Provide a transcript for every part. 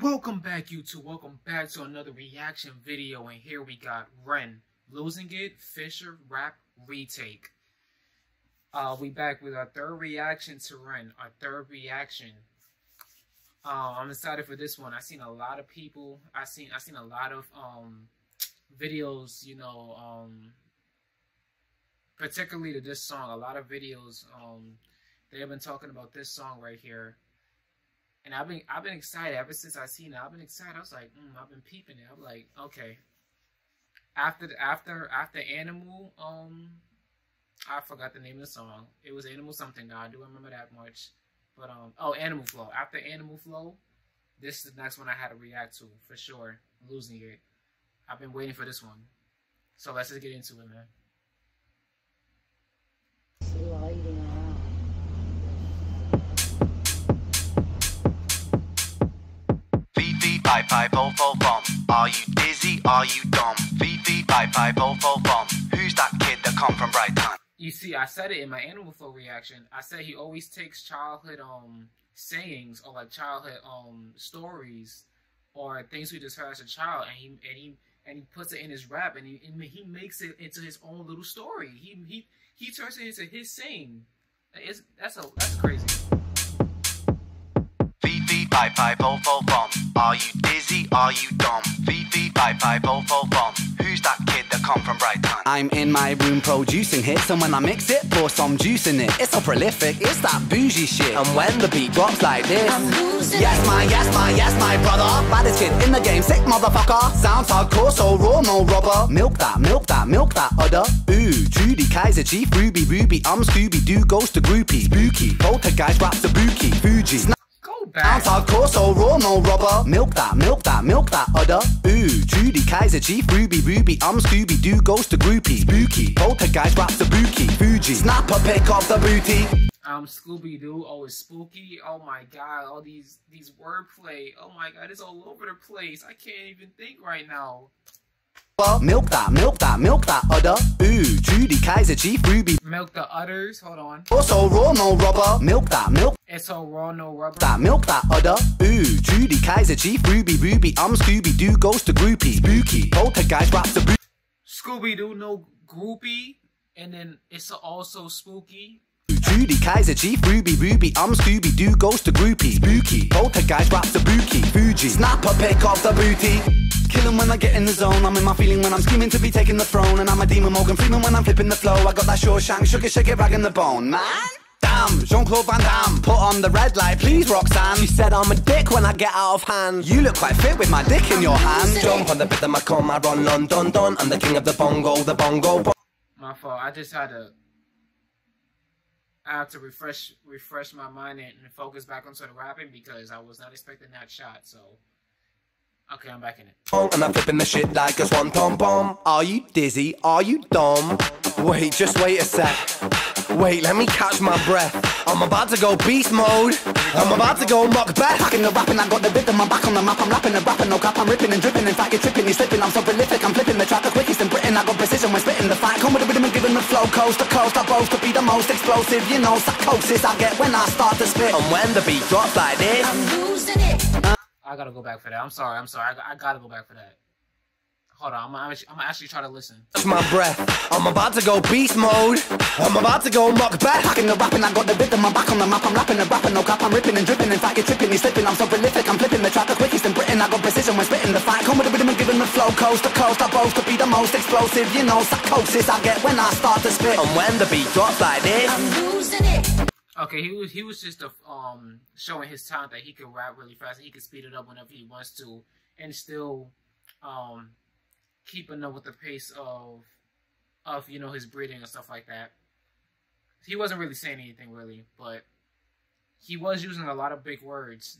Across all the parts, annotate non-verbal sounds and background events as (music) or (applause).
Welcome back YouTube, welcome back to another reaction video and here we got Ren, Losing It, Fisher Rap Retake. Uh, we back with our third reaction to Ren, our third reaction. Uh, I'm excited for this one. I've seen a lot of people, I seen I seen a lot of um videos, you know, um particularly to this song, a lot of videos um they have been talking about this song right here and I've been I've been excited ever since I seen it. I've been excited. I was like, mm, I've been peeping it. I'm like, okay. After the, after after Animal, um, I forgot the name of the song. It was Animal something. Now I do remember that much. But um, oh, Animal Flow. After Animal Flow, this is the next one I had to react to for sure. Losing it. I've been waiting for this one. So let's just get into it, man. Sliding Five five oh four bomb. Are you dizzy? Are you dumb? Fifi five five oh four bomb. Who's that kid that come from Brighton? You see, I said it in my Animal Flow reaction. I said he always takes childhood um sayings or like childhood um stories or things we just heard as a child, and he and he and he puts it in his rap, and he and he makes it into his own little story. He he he turns it into his saying. It's that's a that's crazy. Fifi five five oh four bomb. Are you dizzy? Are you dumb? Fifi five five oh four bomb. Who's that kid that come from Brighton? I'm in my room producing hits, and when I mix it, pour some juice in it. It's so prolific, it's that bougie shit. And when the beat drops like this, yes, my, yes, my, yes, my brother. Baddest kid in the game, sick motherfucker. Sounds hardcore, so raw, no rubber. Milk that, milk that, milk that udder. Ooh, Judy, Kaiser, Chief, Ruby, Ruby. I'm Scooby Doo, goes to groupie. Spooky, poltergeist, raps the guys rap to bookie. Fuji. Sounds hardcore, so raw, no rubber. Milk that, milk that, milk that udder. Ooh, Judy, Kaiser, Chief, Ruby, Ruby. I'm Scooby Doo, goes to groupie. Spooky, poltergeist, raps the bookie. Fuji, snap a pick off the booty. Um, Scooby Doo. Oh, it's spooky. Oh my god, all these these wordplay. Oh my god, it's all over the place. I can't even think right now. Milk that, milk that, milk that udder. Ooh, Judy, Kaiser, Chief, Ruby. Milk the udders. Hold on. Also raw, no rubber. Milk that, milk It's all raw, no rubber. that, milk that udder. Ooh, Judy, Kaiser, Chief, Ruby, Ruby. I'm Scooby Doo, goes to groupie. Spooky, poltergeist, raps the booty. Scooby Doo, no groupie. And then it's also spooky. Judy, Kaiser, Chief, Ruby, Ruby. I'm Scooby Doo, goes to groupie. Spooky, poltergeist, raps the bookie. Fuji, snap a pick off the booty. Killing when I get in the zone. I'm in my feeling when I'm screaming to be taking the throne. And I'm a demon Morgan Freeman when I'm flipping the flow. I got that Shawshank, sugar, shake it, rag in the bone, man. Damn, Jean-Claude Van Damme Put on the red light, please Roxanne She said I'm a dick when I get out of hand You look quite fit with my dick in your hand Jump on the bit of my comb, I run on, don, don. I'm the king of the bongo, the bongo. Bo- My fault. I just had to. I have to refresh refresh my mind and, and focus back onto the rapping because I was not expecting that shot. So, okay, I'm back in it. and I'm flipping the shit like a swan tom bomb. Are you dizzy? Are you dumb? Wait, just wait a sec. Wait, let me catch my breath. I'm about to go beast mode. I'm about to go Macbeth Packing the rapping, I got the rhythm I'm back on the map, I'm rapping and rapping No cap, I'm ripping and dripping. In fact, you're tripping, you're slipping. I'm so prolific, I'm flipping the track The quickest in Britain. I got precision when spitting the fight Come with the rhythm and giving the flow Coast to coast, I boast to be the most explosive You know, psychosis I get when I start to spit. And when the beat drops like this I gotta go back for that. I'm sorry. I'm sorry. I, got- I gotta go back for that. Hold on. I'm gonna, actually, I'm gonna actually try to listen. Catch my breath I'm about to go beast mode I'm about to go mock back. Packing the rapping, I got the rhythm I'm back on the map, I'm rapping and rapping No cap, I'm ripping and dripping In fact, you're tripping, you're slipping I'm so prolific, I'm flipping the track The quickest in Britain I got precision when spitting the fight Come with the rhythm and giving the flow Coast to coast, I boast to be the most explosive You know, psychosis I get when I start to spit And when the beat drops like this Okay, he was he was just a, um showing his talent that he could rap really fast. He could speed it up whenever he wants to, and still um keeping up with the pace of of you know his breathing and stuff like that. He wasn't really saying anything really, but he was using a lot of big words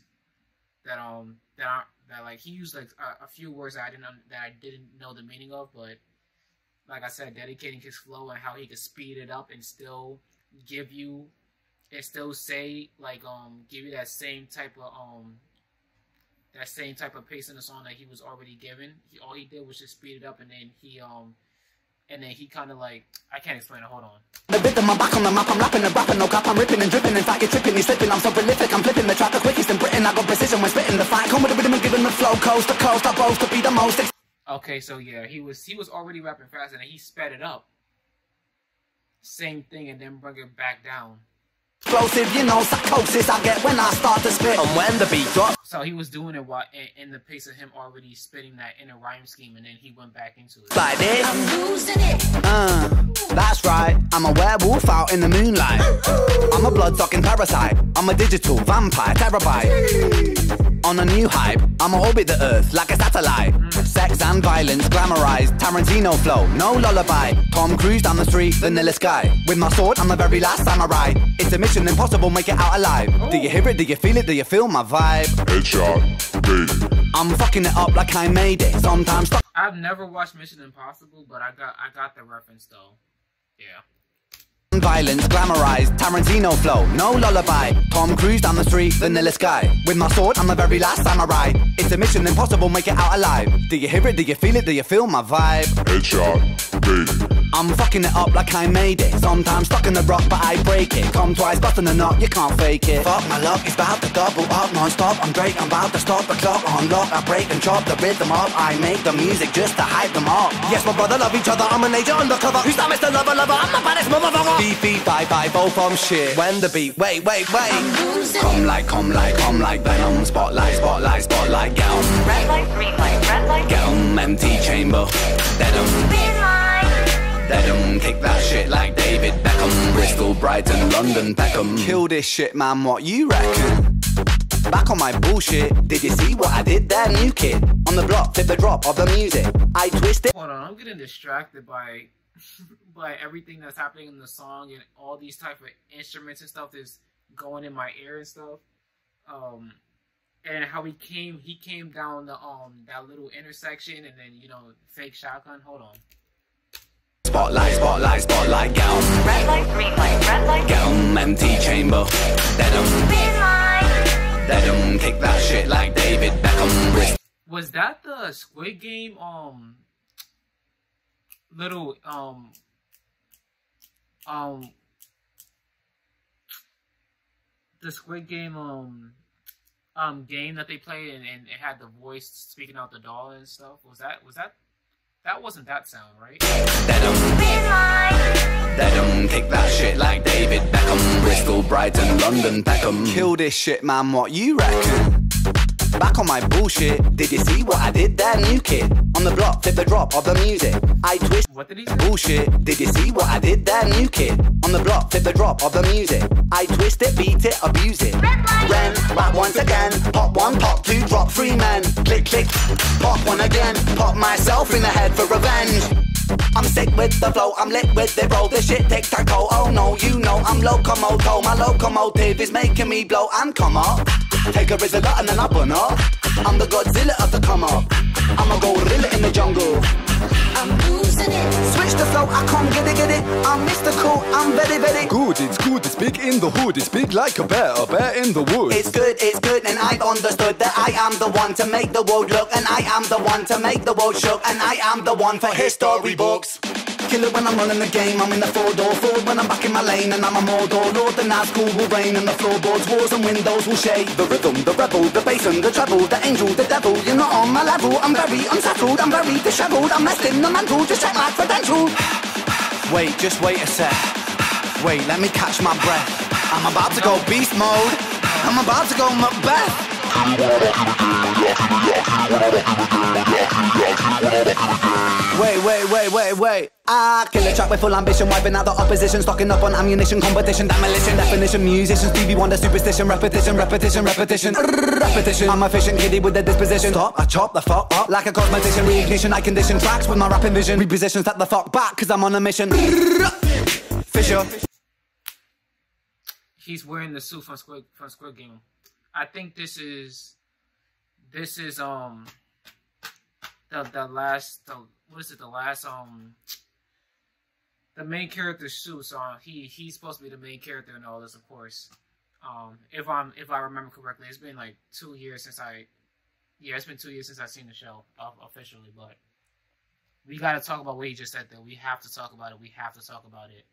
that um that are that like he used like a, a few words that I didn't that I didn't know the meaning of, but like I said, dedicating his flow and how he could speed it up and still give you and still say like um give you that same type of um that same type of pace in the song that he was already given. He all he did was just speed it up and then he um and then he kind of like I can't explain it. Hold on. The rhythm, I'm back on the map, I'm rapping and rapping, no cap, I'm ripping and dripping. In fact, you're tripping, you're slipping, I'm so prolific, I'm flipping the track the quickest in Britain. I got precision when spitting the fight. Come with the rhythm and giving the flow, coast to coast. I boast to be the most Okay, so yeah, he was he was already rapping fast, and then he sped it up. Same thing, and then bring it back down. Explosive, you know, psychosis I get when I start to spit. And when the beat drops. So he was doing it while in, in the pace of him already spitting that inner rhyme scheme, and then he went back into it. Like this. I'm losing it. Uh, that's right. I'm a werewolf out in the moonlight. I'm a blood-sucking parasite. I'm a digital vampire terabyte. On a new hype, I'ma orbit the earth like a satellite. Sex and violence glamorized. Tarantino flow, no lullaby. Tom Cruise down the street, vanilla sky. With my sword, I'm the very last samurai. It's a mission impossible, make it out alive. Do you hear it? Do you feel it? Do you feel my vibe? Headshot, baby. I'm fucking it up like I made it. Sometimes stuck I've never watched Mission Impossible, but I got I got the reference though. Yeah. Violence glamorized, Tarantino flow, no lullaby. Tom Cruise down the street, vanilla sky. With my sword, I'm the very last samurai. It's a mission impossible, make it out alive. Do you hear it? Do you feel it? Do you feel my vibe? Headshot, baby. I'm fucking it up like I made it. Sometimes stuck in the rock, but I break it. Come twice, busting a knot, you can't fake it. Fuck my luck, it's about to double up non-stop. I'm great, I'm about to stop the clock on lock. I break and chop the rhythm up. I make the music just to hype them up. Yes, my brother love each other. I'm an agent undercover. Who's that Mr. Lover Lover? I'm the baddest motherfucker. Beef, beef, five, five, both from shit. When the beat, wait, wait, wait. losing Come like, come like, come like venom. Spotlight, spotlight, spotlight, get 'em. Red light, green light, red light, Get 'em, empty chamber. Dead Brighton, London, Beckham. Kill this shit, man. What you reckon? Back on my bullshit. Did you see what I did there, new kid? On the block, flip the drop of the music. I twist it. Hold on, I'm getting distracted by (laughs) by everything that's happening in the song and all these type of instruments and stuff that's going in my ear and stuff. Um, and how he came he came down the um that little intersection and then you know fake shotgun. Hold on. Spotlight, spotlight, spotlight. Get 'em, Red light, green light, red light, get 'em, empty chamber. Let 'em, green light. let 'em kick that shit like David Beckham. Was that the Squid Game um little um um the Squid Game um um game that they played and, and it had the voice speaking out the doll and stuff? Was that was that that wasn't that sound, right? Let 'em, Green light. Let 'em kick that shit like David Beckham. Bristol, Brighton, London, Beckham. Kill this shit, man. What you reckon? Back on my bullshit. Did you see what I did there, new kid? On the block, flip the drop of the music. I twist What did he say? bullshit. Did you see what I did there, new kid? On the block, flip the drop of the music. I twist it, beat it, abuse it. Ren, back once again. Pop one, pop two, drop three men. Click, click, pop one again. Pop myself in the head for revenge. I'm sick with the flow, I'm lit with the roll. This shit tic tac toe. Oh no, you know I'm locomoto. My locomotive is making me blow and come up. Take a Rizla and then I burn up. I'm the Godzilla of the come up. I'm a gorilla in the jungle. Switch the flow, I can't get it, get it. I'm mystical, I'm very, very Good, it's good, it's big in the hood, it's big like a bear, a bear in the woods. It's good, it's good, and I've understood that I am the one to make the world look, and I am the one to make the world shook, and I am the one for history books. Kill it when I'm running the game, I'm in the four door forward when I'm back in my lane, and I'm a Mordor Lord. The Nazgul will rain and the floorboards, walls, and windows will shake. The rhythm, the rebel, the bass, and the treble, the angel, the devil. You're not on my level. I'm very unsettled, I'm very dishevelled. I'm messed in the mantle, just check my credentials. (sighs) Wait, just wait a sec. Wait, let me catch my breath. I'm about to go beast mode. I'm about to go Macbeth. Wait, wait, wait, wait, wait. I kill a track with full ambition, wiping out the opposition, stocking up on ammunition, competition, demolition, definition, musician, Stevie Wonder, superstition, repetition, repetition, repetition, repetition. I'm efficient kiddie with a disposition. Stop, I chop the fuck up like a cosmetician, reignition. I condition tracks with my rapping vision, reposition, step the fuck back, cause I'm on a mission. Fisher. He's wearing the suit from Squid from Squid Game. I think this is this is um the the last the what is it the last um the main character's suit. So uh, he he's supposed to be the main character in all this, of course. Um, if I'm if I remember correctly, it's been like two years since I yeah, it's been two years since I've seen the show uh, officially, but we got to talk about what he just said. Though we have to talk about it. We have to talk about it.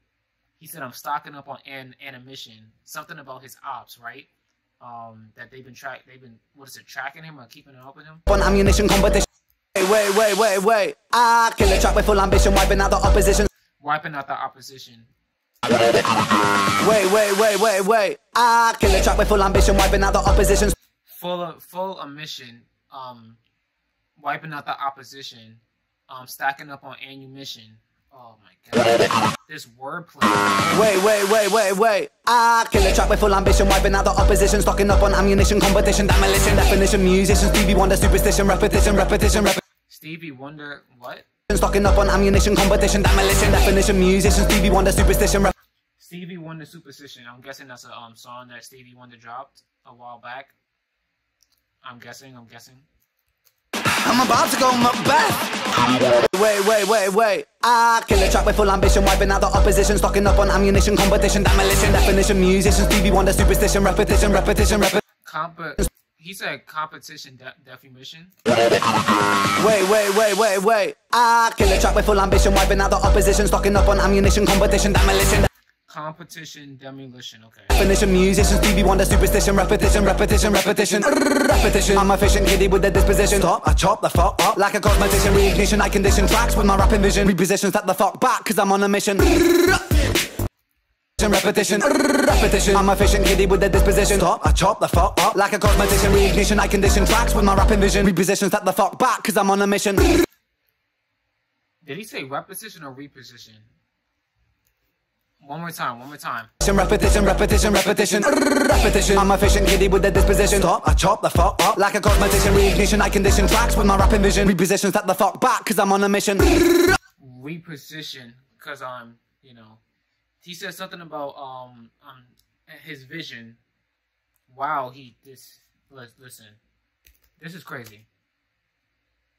He said, "I'm stocking up on an animation. Something about his ops, right? Um, that they've been track. They've been what is it? Tracking him or keeping an eye on him? On ammunition competition. Wait, wait, wait, wait, wait. I kill a track with full ambition, wiping out the opposition. Wiping out the opposition. Wait, wait, wait, wait, wait. I kill a track with full ambition, wiping out the opposition. Full full mission. Um, wiping out the opposition. Um, stacking up on ammunition. Oh my god, this wordplay. Wait, wait, wait, wait, wait. I kill a track with full ambition, wiping out the opposition, stocking up on ammunition, competition, demolition, definition, musician, Stevie Wonder, superstition, repetition, repetition, repetition. Stevie Wonder, what? Stocking up on ammunition, competition, demolition, definition, musician, Stevie Wonder, superstition, rep- Stevie Wonder Superstition. I'm guessing that's a um song that Stevie Wonder dropped a while back. I'm guessing. I'm guessing. I'm about to go Macbeth. Wait, wait, wait, wait. I kill a track with full ambition, wiping out the opposition, stocking up on ammunition, competition, demolition, definition, musician, Stevie Wonder, superstition, repetition, repetition, repetition. Comp. He said competition de- definition. Wait, wait, wait, wait, wait. I kill a track with full ambition, wiping out the opposition, stocking up on ammunition, competition, demolition, Competition demolition. Okay. definition, musician, Stevie Wonder, superstition, repetition, repetition, repetition, repetition. I'm a efficient kiddie with the disposition. Stop, I chop the fuck up like a cosmetician, reignition. I condition tracks with my rapping vision. Reposition, step the fuck back, cause I'm on a mission. Repetition, repetition. I'm a efficient kiddie with the disposition. Stop, I chop the fuck up like a cosmetician, reignition. I condition tracks with my rapping vision. Reposition, step the fuck back, cause I'm on a mission. Did he say repetition or reposition? One more time. One more time. Repetition, repetition, repetition, repetition. I'm a efficient kiddie with the disposition. Stop, I chop the fuck up like a cosmetician. Reignition, I condition tracks with my rapping vision. Reposition, step the fuck back, cause I'm on a mission. Reposition, cause I'm, you know, he said something about um um his vision. Wow, he this. lis- Listen, this is crazy.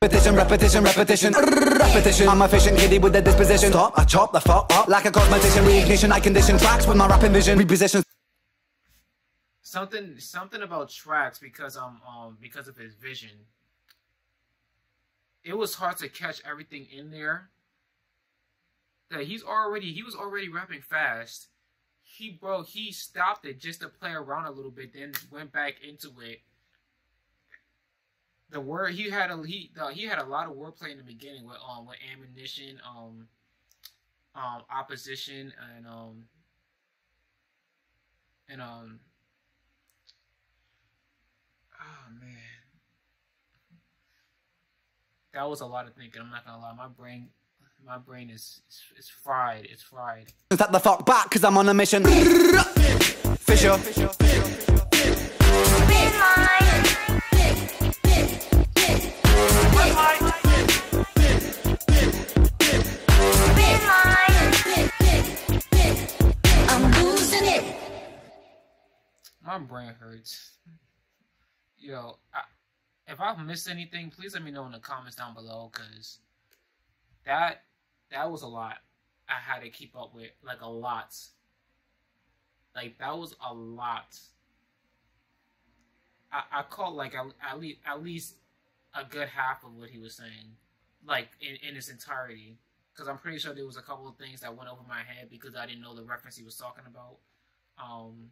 Repetition, repetition, repetition, repetition. I'm efficient kiddie with the disposition. Stop, I chop the fuck up like a cosmetician. Reignition, I condition tracks with my rapping vision. Reposition, something something about tracks because um um because of his vision. It was hard to catch everything in there. That he's already he was already rapping fast. He bro he stopped it just to play around a little bit, then went back into it. The word he had a he uh, he had a lot of wordplay in the beginning with um with ammunition um um opposition and um and um Oh man. That was a lot of thinking. I'm not gonna lie. My brain, my brain is is, is fried. It's fried. step the fuck back, cause I'm on a mission. Fisher. Be mine. My brain hurts. Yo, I, if I've missed anything, please let me know in the comments down below, cause that that was a lot. I had to keep up with, like a lot. Like that was a lot. I, I caught like at, at least at least a good half of what he was saying, like in, in its entirety. Because I'm pretty sure there was a couple of things that went over my head because I didn't know the reference he was talking about. Um,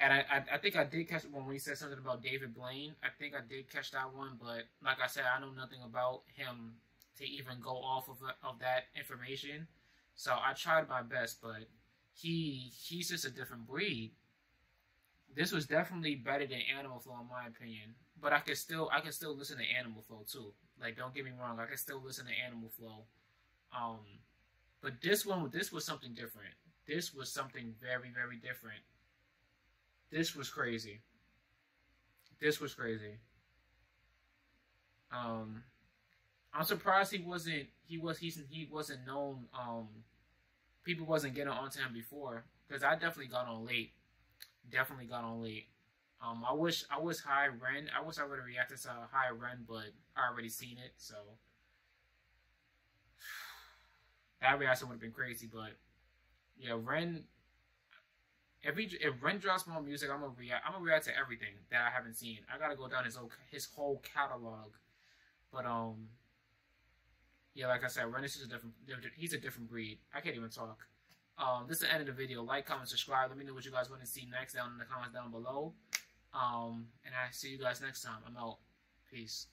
and I, I, I think I did catch when he said something about David Blaine. I think I did catch that one, but like I said, I know nothing about him to even go off of of that information. So I tried my best, but he he's just a different breed. This was definitely better than Animal Flow in my opinion, but I can still I can still listen to Animal Flow too. Like don't get me wrong, I can still listen to Animal Flow. Um, but this one this was something different. This was something very very different. This was crazy. This was crazy. Um, I'm surprised he wasn't. He was. He's. He wasn't known. Um, people wasn't getting onto him before because I definitely got on late. Definitely got on late. Um, I wish I wish Hi Ren. I wish I would have reacted to Hi Ren, but I already seen it, so (sighs) that reaction would have been crazy. But yeah, Ren. Every if Ren drops more music, I'm gonna react. I'm gonna react to everything that I haven't seen. I gotta go down his whole his whole catalog, but um, yeah, like I said, Ren is just a different. He's a different breed. I can't even talk. Um, this is the end of the video. Like, comment, subscribe. Let me know what you guys want to see next down in the comments down below. Um, and I see you guys next time. I'm out. Peace.